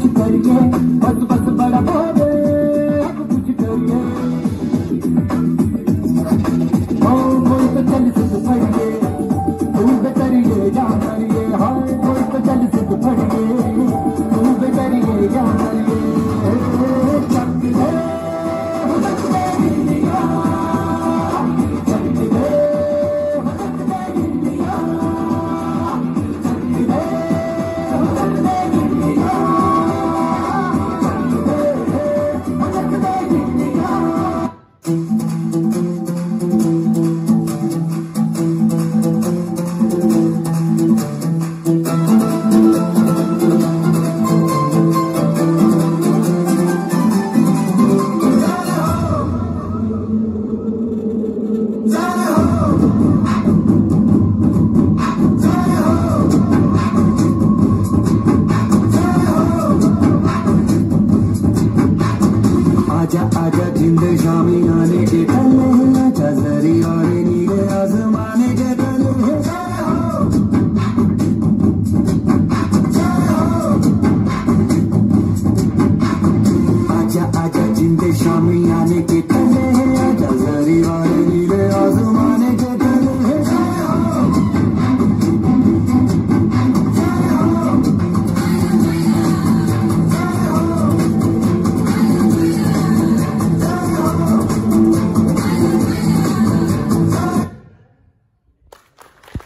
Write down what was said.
कुछ करिए बस बस बड़ा बोले। अब कुछ करिए। तो चल सुन नींद शामी आने के तले है ना जरी और नीले आजमाने के तले है आजा आजा जिंदे शामी आने के